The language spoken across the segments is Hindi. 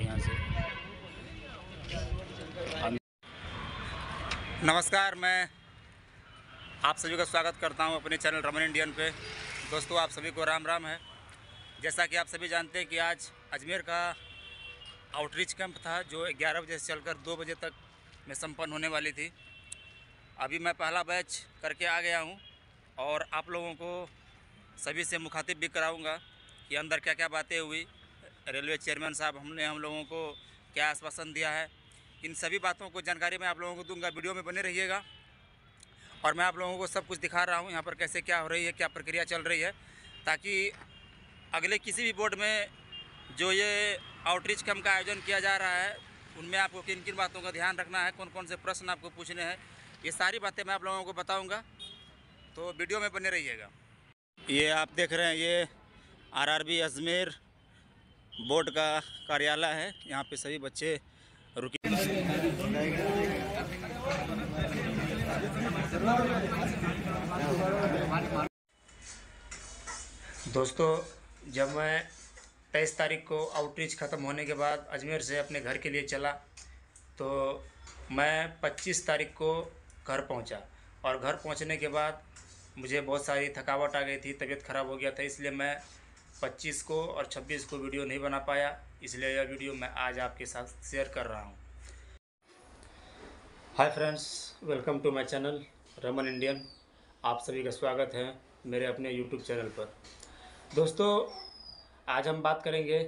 और यहाँ से। नमस्कार, मैं आप सभी का स्वागत करता हूँ अपने चैनल रमन इंडियन पे। दोस्तों, आप सभी को राम राम है। जैसा कि आप सभी जानते हैं कि आज अजमेर का आउटरीच कैंप था, जो 11 बजे से चलकर 2 बजे तक में संपन्न होने वाली थी। अभी मैं पहला बैच करके आ गया हूँ और आप लोगों को सभी से मुखातिब भी कराऊँगा कि अंदर क्या क्या बातें हुई। रेलवे चेयरमैन साहब, हमने हम लोगों को क्या आश्वासन दिया है? इन सभी बातों को जानकारी मैं आप लोगों को दूँगा, वीडियो में बने रहिएगा। और मैं आप लोगों को सब कुछ दिखा रहा हूँ, यहाँ पर कैसे क्या हो रही है, क्या प्रक्रिया चल रही है, ताकि अगले किसी भी बोर्ड में जो ये आउटरीच कैम्प का आयोजन किया जा रहा है, उनमें आपको किन किन बातों का ध्यान रखना है कौन कौन से प्रश्न आपको पूछने हैं, ये सारी बातें मैं आप लोगों को बताऊँगा। तो वीडियो में बने रहिएगा। ये आप देख रहे हैं, ये आरआरबी अजमेर बोर्ड का कार्यालय है। यहाँ पे सभी बच्चे रुके। दोस्तों, जब मैं तेईस तारीख को आउटरीच ख़त्म होने के बाद अजमेर से अपने घर के लिए चला तो मैं 25 तारीख को घर पहुँचा। और घर पहुँचने के बाद मुझे बहुत सारी थकावट आ गई थी, तबीयत ख़राब हो गया था, इसलिए मैं 25 को और 26 को वीडियो नहीं बना पाया, इसलिए यह वीडियो मैं आज आपके साथ शेयर कर रहा हूँ। Hi friends welcome to my channel Raman Indian आप सभी का स्वागत है मेरे अपने यूट्यूब चैनल पर। दोस्तों, आज हम बात करेंगे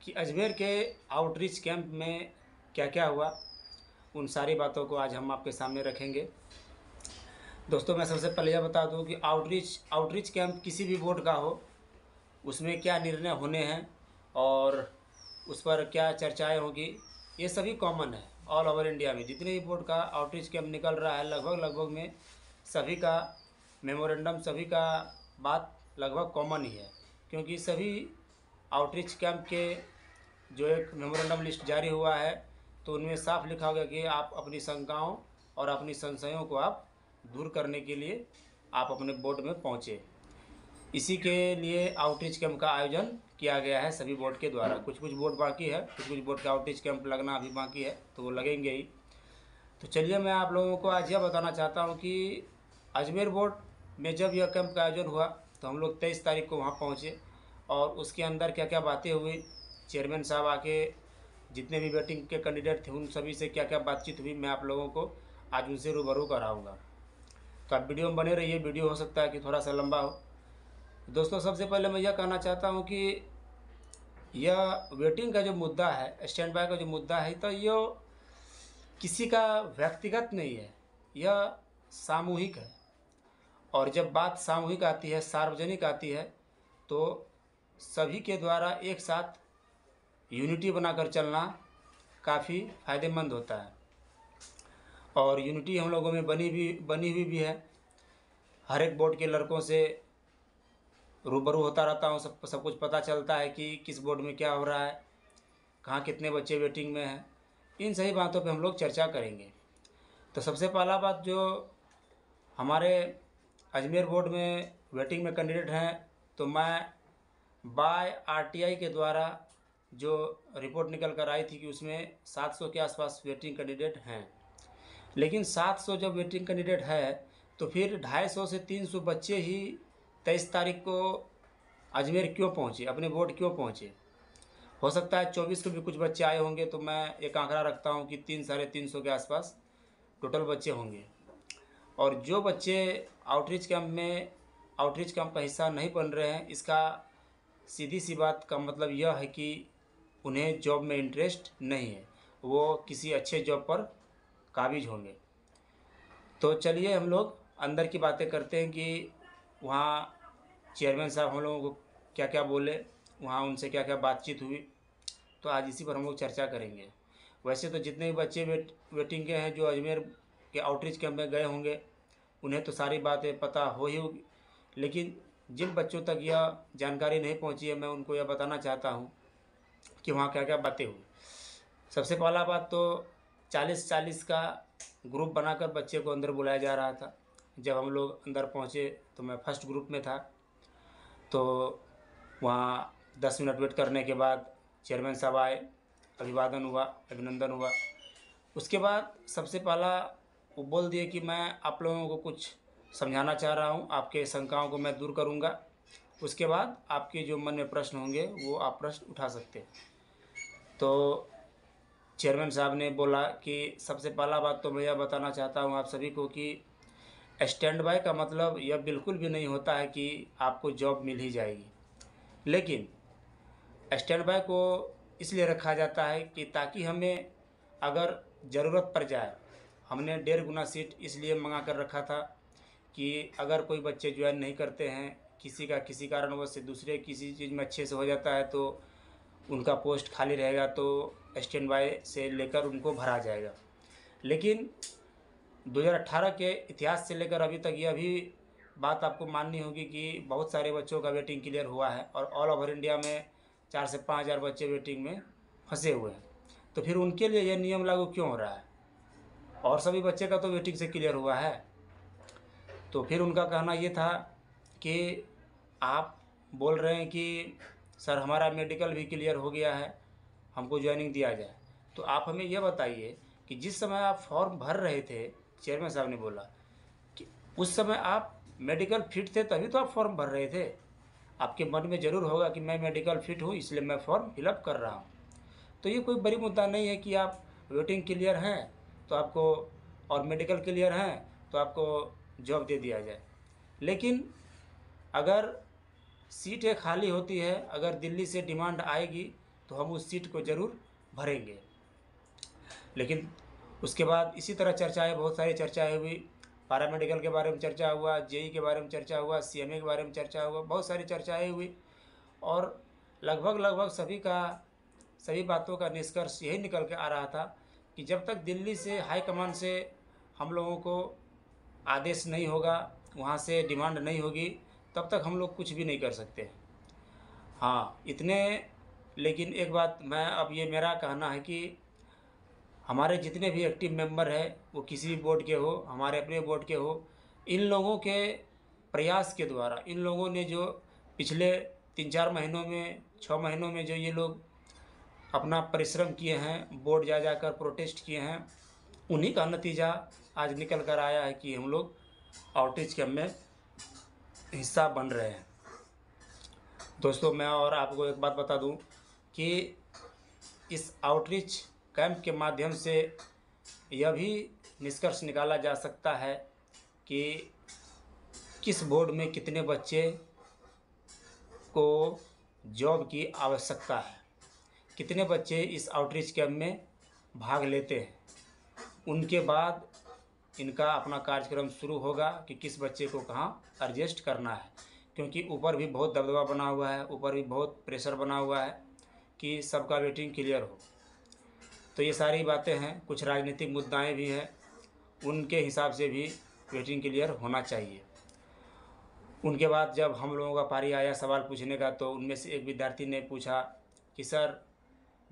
कि अजमेर के आउटरीच कैंप में क्या क्या हुआ। उन सारी बातों को आज हम आपके सामने रखेंगे। दोस्तों, मैं सबसे पहले यह बता दूँ कि आउटरीच आउटरीच कैंप किसी भी बोर्ड का हो उसमें क्या निर्णय होने हैं और उस पर क्या चर्चाएँ होगी, ये सभी कॉमन है ऑल ओवर इंडिया में। जितने भी बोर्ड का आउटरीच कैंप निकल रहा है, लगभग लगभग में सभी का मेमोरेंडम सभी का बात लगभग कॉमन ही है। क्योंकि सभी आउटरीच कैंप के जो एक मेमोरेंडम लिस्ट जारी हुआ है तो उनमें साफ़ लिखा गया कि आप अपनी शंकाओं और अपनी संशयों को आप दूर करने के लिए आप अपने बोर्ड में पहुँचे। इसी के लिए आउटरीच कैंप का आयोजन किया गया है सभी बोर्ड के द्वारा। कुछ कुछ बोर्ड बाकी है कुछ कुछ बोर्ड का आउटरीच कैंप लगना अभी बाकी है तो वो लगेंगे ही। तो चलिए मैं आप लोगों को आज यह बताना चाहता हूँ कि अजमेर बोर्ड में जब यह कैंप का आयोजन हुआ तो हम लोग तेईस तारीख को वहाँ पहुँचे और उसके अंदर क्या क्या बातें हुई चेयरमैन साहब आके जितने भी वेटिंग के कैंडिडेट थे, उन सभी से क्या क्या बातचीत हुई, मैं आप लोगों को आज उनसे रूबरू कराऊँगा। तो आप वीडियो में बने रहिए वीडियो हो सकता है कि थोड़ा सा लंबा हो। दोस्तों, सबसे पहले मैं यह कहना चाहता हूँ कि यह वेटिंग का जो मुद्दा है स्टैंड बाय का जो मुद्दा है तो यह किसी का व्यक्तिगत नहीं है, यह सामूहिक है। और जब बात सामूहिक आती है, सार्वजनिक आती है तो सभी के द्वारा एक साथ यूनिटी बनाकर चलना काफ़ी फ़ायदेमंद होता है। और यूनिटी हम लोगों में बनी भी, बनी हुई भी है। हर एक बोर्ड के लड़कों से रूबरू होता रहता हूँ, सब सब कुछ पता चलता है कि किस बोर्ड में क्या हो रहा है, कहाँ कितने बच्चे वेटिंग में हैं। इन सही बातों पे हम लोग चर्चा करेंगे। तो सबसे पहला बात जो हमारे अजमेर बोर्ड में वेटिंग में कैंडिडेट हैं तो मैं बाय आरटीआई के द्वारा जो रिपोर्ट निकल कर आई थी कि उसमें 700 के आसपास वेटिंग कैंडिडेट हैं। लेकिन 700 जब वेटिंग कैंडिडेट है तो फिर 250 से 300 बच्चे ही तेईस तारीख को अजमेर क्यों पहुँचे? अपने बोर्ड क्यों पहुँचे? हो सकता है चौबीस को भी कुछ बच्चे आए होंगे तो मैं एक आंकड़ा रखता हूँ कि तीन साढ़े तीन सौ के आसपास टोटल बच्चे होंगे। और जो बच्चे आउटरीच कैंप में आउटरीच कैंप का हिस्सा नहीं बन रहे हैं, इसका सीधी सी बात का मतलब यह है कि उन्हें जॉब में इंटरेस्ट नहीं है। वो किसी अच्छे जॉब पर काबिज होंगे। तो चलिए हम लोग अंदर की बातें करते हैं कि वहाँ चेयरमैन साहब हम लोगों को क्या क्या बोले, वहाँ उनसे क्या क्या बातचीत हुई तो आज इसी पर हम लोग चर्चा करेंगे। वैसे तो जितने भी बच्चे वेट, वेटिंग के हैं जो अजमेर के आउटरीच कैंप में गए होंगे, उन्हें तो सारी बातें पता हो ही होगी, लेकिन जिन बच्चों तक यह जानकारी नहीं पहुँची है, मैं उनको यह बताना चाहता हूँ कि वहाँ क्या क्या बातें हुई। सबसे पहला बात तो चालीस चालीस का ग्रुप बनाकर बच्चे को अंदर बुलाया जा रहा था। जब हम लोग अंदर पहुँचे तो मैं फ़र्स्ट ग्रुप में था। तो वहाँ दस मिनट वेट करने के बाद चेयरमैन साहब आए, अभिवादन हुआ, अभिनंदन हुआ। उसके बाद सबसे पहला वो बोल दिए कि मैं आप लोगों को कुछ समझाना चाह रहा हूँ, आपके शंकाओं को मैं दूर करूँगा। उसके बाद आपके जो मन में प्रश्न होंगे, वो आप प्रश्न उठा सकते हैं। तो चेयरमैन साहब ने बोला कि सबसे पहला बात तो मैं यह बताना चाहता हूँ आप सभी को कि स्टैंड बाय का मतलब यह बिल्कुल भी नहीं होता है कि आपको जॉब मिल ही जाएगी। लेकिन स्टैंड बाय को इसलिए रखा जाता है कि ताकि हमें अगर ज़रूरत पड़ जाए, हमने डेढ़ गुना सीट इसलिए मंगा कर रखा था कि अगर कोई बच्चे ज्वाइन नहीं करते हैं, किसी का किसी कारणवश से दूसरे किसी चीज़ में अच्छे से हो जाता है तो उनका पोस्ट खाली रहेगा तो स्टैंड बाय से लेकर उनको भरा जाएगा। लेकिन 2018 के इतिहास से लेकर अभी तक यह भी बात आपको माननी होगी कि बहुत सारे बच्चों का वेटिंग क्लियर हुआ है और ऑल ओवर इंडिया में चार से पाँच हज़ार बच्चे वेटिंग में फंसे हुए हैं। तो फिर उनके लिए यह नियम लागू क्यों हो रहा है? और सभी बच्चे का तो वेटिंग से क्लियर हुआ है। तो फिर उनका कहना ये था कि आप बोल रहे हैं कि, सर, हमारा मेडिकल भी क्लियर हो गया है, हमको ज्वाइनिंग दिया जाए। तो आप हमें यह बताइए कि जिस समय आप फॉर्म भर रहे थे चेयरमैन साहब ने बोला कि उस समय आप मेडिकल फिट थे, तभी तो आप फॉर्म भर रहे थे। आपके मन में ज़रूर होगा कि मैं मेडिकल फिट हूँ, इसलिए मैं फॉर्म फिलअप कर रहा हूँ। तो ये कोई बड़ी मुद्दा नहीं है कि आप वेटिंग क्लियर हैं तो आपको और मेडिकल क्लियर हैं तो आपको जॉब दे दिया जाए। लेकिन अगर सीटें खाली होती है, अगर दिल्ली से डिमांड आएगी तो हम उस सीट को ज़रूर भरेंगे। लेकिन उसके बाद इसी तरह चर्चाएँ बहुत सारी चर्चाएँ हुई पारा मेडिकल के बारे में चर्चा हुआ जेई के बारे में चर्चा हुआ सीएमए के बारे में चर्चा हुआ, बहुत सारी चर्चाएँ हुई। और लगभग लगभग सभी का, सभी बातों का निष्कर्ष यही निकल के आ रहा था कि जब तक दिल्ली से हाई कमान से हम लोगों को आदेश नहीं होगा, वहाँ से डिमांड नहीं होगी, तब तक हम लोग कुछ भी नहीं कर सकते। हाँ इतने, लेकिन एक बात मैं, अब ये मेरा कहना है कि हमारे जितने भी एक्टिव मेंबर हैं, वो किसी भी बोर्ड के हो, हमारे अपने बोर्ड के हो, इन लोगों के प्रयास के द्वारा, इन लोगों ने जो पिछले तीन चार महीनों में छः महीनों में जो ये लोग अपना परिश्रम किए हैं बोर्ड जा जाकर प्रोटेस्ट किए हैं, उन्हीं का नतीजा आज निकल कर आया है कि हम लोग आउटरीच कैम्प में हिस्सा बन रहे हैं। दोस्तों, मैं और आपको एक बात बता दूँ कि इस आउटरीच कैंप के माध्यम से यह भी निष्कर्ष निकाला जा सकता है कि किस बोर्ड में कितने बच्चे को जॉब की आवश्यकता है। कितने बच्चे इस आउटरीच कैंप में भाग लेते हैं। उनके बाद इनका अपना कार्यक्रम शुरू होगा कि किस बच्चे को कहाँ एडजस्ट करना है। क्योंकि ऊपर भी बहुत दबदबा बना हुआ है, ऊपर भी बहुत प्रेशर बना हुआ है कि सबका वेटिंग क्लियर हो। तो ये सारी बातें हैं, कुछ राजनीतिक मुद्दाएँ भी हैं, उनके हिसाब से भी वेटिंग क्लियर होना चाहिए। उनके बाद जब हम लोगों का पारी आया सवाल पूछने का तो उनमें से एक विद्यार्थी ने पूछा कि, सर,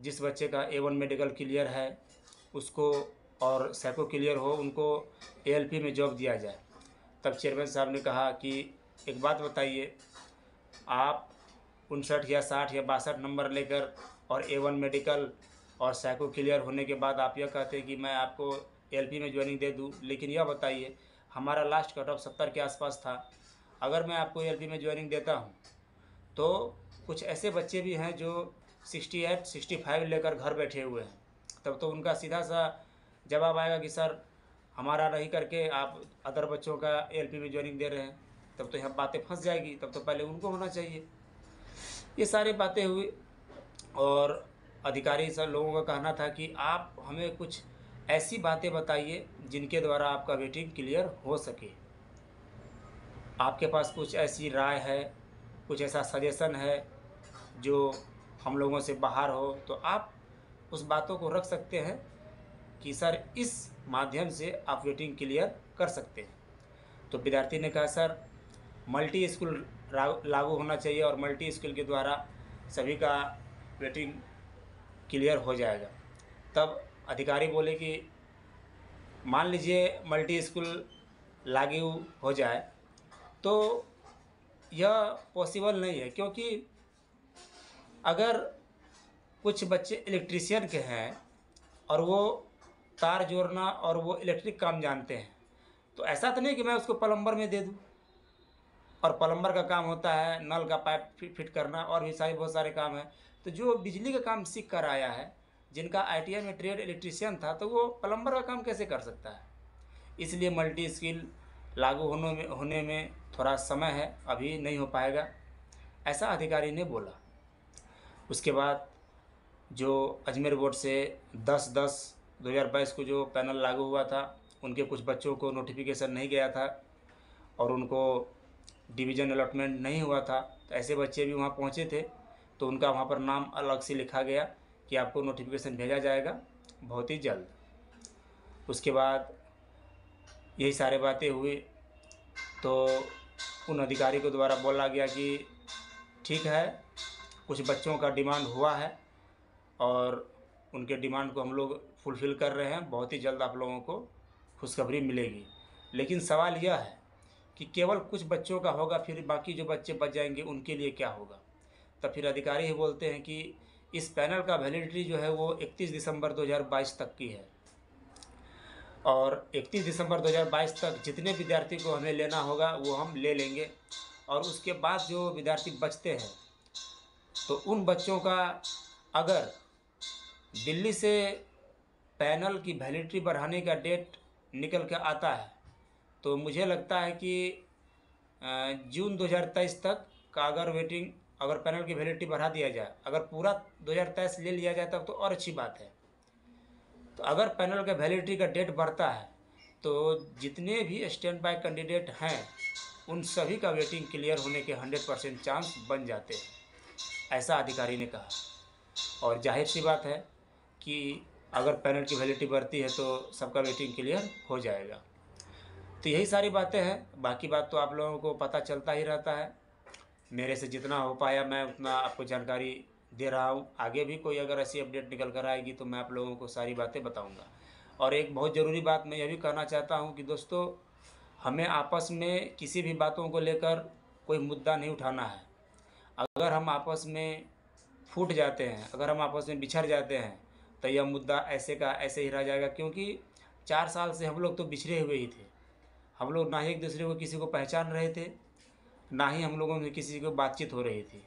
जिस बच्चे का ए वन मेडिकल क्लियर है, उसको और सैको क्लियर हो, उनको एएलपी में जॉब दिया जाए। तब चेयरमैन साहब ने कहा कि, एक बात बताइए, आप उनसठ या साठ या बासठ नंबर लेकर और ए वन मेडिकल और सैको क्लियर होने के बाद आप यह कहते हैं कि मैं आपको एलपी में ज्वाइनिंग दे दूँ। लेकिन यह बताइए, हमारा लास्ट कट ऑफ़ सत्तर के आसपास था। अगर मैं आपको एलपी में ज्वाइनिंग देता हूँ तो कुछ ऐसे बच्चे भी हैं जो सिक्सटी एट सिक्सटी फाइव लेकर घर बैठे हुए हैं। तब तो उनका सीधा सा जवाब आएगा कि, सर, हमारा नहीं करके आप अदर बच्चों का एलपी में ज्वाइनिंग दे रहे हैं। तब तो यहाँ बातें फंस जाएगी। तब तो पहले उनको होना चाहिए। ये सारी बातें हुई और अधिकारी सर लोगों का कहना था कि आप हमें कुछ ऐसी बातें बताइए जिनके द्वारा आपका वेटिंग क्लियर हो सके। आपके पास कुछ ऐसी राय है, कुछ ऐसा सजेशन है जो हम लोगों से बाहर हो तो आप उस बातों को रख सकते हैं कि सर इस माध्यम से आप वेटिंग क्लियर कर सकते हैं। तो विद्यार्थी ने कहा, सर, मल्टी स्कूल लागू होना चाहिए और मल्टी स्कूल के द्वारा सभी का वेटिंग क्लियर हो जाएगा। तब अधिकारी बोले कि, मान लीजिए मल्टी स्कूल लागू हो जाए तो यह पॉसिबल नहीं है, क्योंकि अगर कुछ बच्चे इलेक्ट्रीशियन के हैं और वो तार जोड़ना और वो इलेक्ट्रिक काम जानते हैं तो ऐसा तो नहीं कि मैं उसको प्लम्बर में दे दूँ। और प्लम्बर का काम होता है, नल का पाइप फिट करना और भी सारे, बहुत सारे काम हैं। तो जो बिजली का काम सीख कर आया है, जिनका आई में ट्रेड इलेक्ट्रीशियन था तो वो प्लम्बर का काम कैसे कर सकता है? इसलिए मल्टी स्किल लागू होने में होने में थोड़ा समय है, अभी नहीं हो पाएगा, ऐसा अधिकारी ने बोला। उसके बाद जो अजमेर बोर्ड से 10 दस 2022 को जो पैनल लागू हुआ था, उनके कुछ बच्चों को नोटिफिकेशन नहीं गया था, और उनको डिवीज़न अलॉटमेंट नहीं हुआ था तो ऐसे बच्चे भी वहाँ पहुँचे थे तो उनका वहाँ पर नाम अलग से लिखा गया कि आपको नोटिफिकेशन भेजा जाएगा, बहुत ही जल्द। उसके बाद यही सारे बातें हुई तो उन अधिकारी को द्वारा बोला गया कि ठीक है, कुछ बच्चों का डिमांड हुआ है और उनके डिमांड को हम लोग फुलफ़िल कर रहे हैं, बहुत ही जल्द आप लोगों को खुशखबरी मिलेगी। लेकिन सवाल यह है कि केवल कुछ बच्चों का होगा, फिर बाकी जो बच्चे बच जाएँगे, उनके लिए क्या होगा? तब फिर अधिकारी ही बोलते हैं कि इस पैनल का वैलिडिटी जो है वो 31 दिसंबर 2022 तक की है। और 31 दिसंबर 2022 तक जितने विद्यार्थी को हमें लेना होगा, वो हम ले लेंगे। और उसके बाद जो विद्यार्थी बचते हैं तो उन बच्चों का अगर दिल्ली से पैनल की वैलिडिटी बढ़ाने का डेट निकल के आता है तो मुझे लगता है कि जून 2023 तक का अगर वेटिंग अगर पैनल की वैलिडिटी बढ़ा दिया जाए, अगर पूरा 2023 ले लिया जाए तब तो और अच्छी बात है। तो अगर पैनल का वैलिडिटी का डेट बढ़ता है तो जितने भी स्टैंड बाय कैंडिडेट हैं, उन सभी का वेटिंग क्लियर होने के हंड्रेड परसेंट चांस बन जाते हैं, ऐसा अधिकारी ने कहा। और ज़ाहिर सी बात है कि अगर पैनल की वैलिडिटी बढ़ती है तो सबका वेटिंग क्लियर हो जाएगा। तो यही सारी बातें हैं। बाकी बात तो आप लोगों को पता चलता ही रहता है। मेरे से जितना हो पाया मैं उतना आपको जानकारी दे रहा हूँ। आगे भी कोई अगर ऐसी अपडेट निकल कर आएगी तो मैं आप लोगों को सारी बातें बताऊँगा। और एक बहुत ज़रूरी बात मैं यह भी कहना चाहता हूँ कि दोस्तों, हमें आपस में किसी भी बातों को लेकर कोई मुद्दा नहीं उठाना है। अगर हम आपस में फूट जाते हैं, अगर हम आपस में बिछड़ जाते हैं तो यह मुद्दा ऐसे का ऐसे ही रह जाएगा। क्योंकि चार साल से हम लोग तो बिछड़े हुए ही थे। हम लोग ना ही एक दूसरे को किसी को पहचान रहे थे, ना ही हम लोगों में किसी को बातचीत हो रही थी।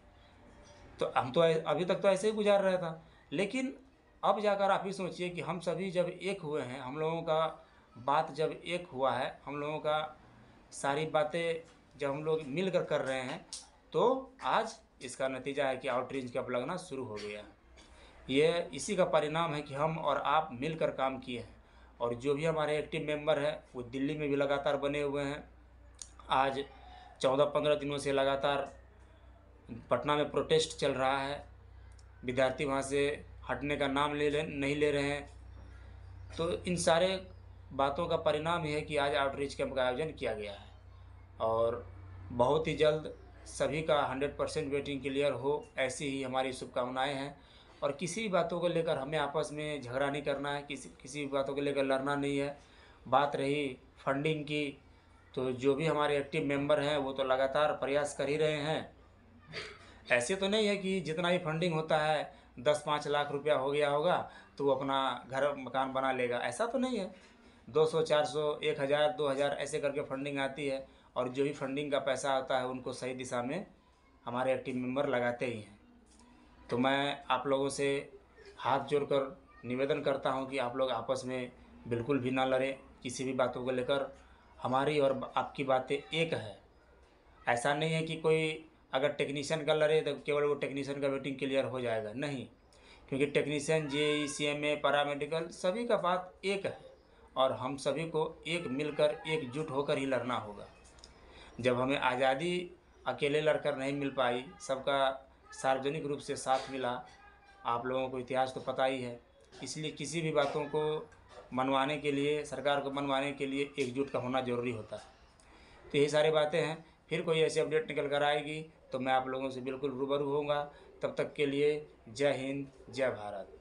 तो हम तो अभी तक तो ऐसे ही गुजार रहा था। लेकिन अब जाकर आप ही सोचिए कि हम सभी जब एक हुए हैं, हम लोगों का बात जब एक हुआ है, हम लोगों का सारी बातें जब हम लोग मिल कर कर रहे हैं तो आज इसका नतीजा है कि आउटरीच कप लगना शुरू हो गया। है ये इसी का परिणाम है कि हम और आप मिलकर काम किए हैं। और जो भी हमारे एक्टिव मेंबर हैं, वो दिल्ली में भी लगातार बने हुए हैं। आज चौदह पंद्रह दिनों से लगातार पटना में प्रोटेस्ट चल रहा है। विद्यार्थी वहाँ से हटने का नाम ले ले नहीं ले रहे हैं। तो इन सारे बातों का परिणाम ही कि आज आउटरीच कैंप का आयोजन किया गया है। और बहुत ही जल्द सभी का हंड्रेड परसेंट वेटिंग क्लियर हो, ऐसी ही हमारी शुभकामनाएँ हैं। और किसी भी बातों को लेकर हमें आपस में झगड़ा नहीं करना है, किसी किसी भी बातों को लेकर लड़ना नहीं है। बात रही फंडिंग की तो जो भी हमारे एक्टिव मेंबर हैं, वो तो लगातार प्रयास कर ही रहे हैं। ऐसे तो नहीं है कि जितना भी फंडिंग होता है, दस, पाँच लाख रुपया हो गया होगा तो वो अपना घर, मकान बना लेगा। ऐसा तो नहीं है। दो सौ, चार सौ, एक हज़ार, दो हज़ार, ऐसे करके फंडिंग आती है, और जो भी फंडिंग का पैसा आता है, उनको सही दिशा में हमारे एक्टिव मेंबर लगाते ही हैं। तो मैं आप लोगों से हाथ जोड़कर निवेदन करता हूँ कि आप लोग आपस में बिल्कुल भी ना लड़ें, किसी भी बातों को लेकर। हमारी और आपकी बातें एक है। ऐसा नहीं है कि कोई अगर टेक्नीशियन का लड़े तो केवल वो टेक्नीशियन का वेटिंग क्लियर हो जाएगा। नहीं, क्योंकि technician J E C M A paramedical सभी का बात एक है और हम सभी को एक मिलकर एकजुट होकर ही लड़ना होगा। जब हमें आज़ादी अकेले लड़कर नहीं मिल पाई, सबका सार्वजनिक रूप से साथ मिला। आप लोगों को इतिहास तो पता ही है। इसलिए किसी भी बातों को मनवाने के लिए, सरकार को मनवाने के लिए एकजुट का होना ज़रूरी होता है। तो यही सारी बातें हैं। फिर कोई ऐसी अपडेट निकल कर आएगी तो मैं आप लोगों से बिल्कुल रूबरू होऊँगा। तब तक के लिए जय हिंद, जय भारत।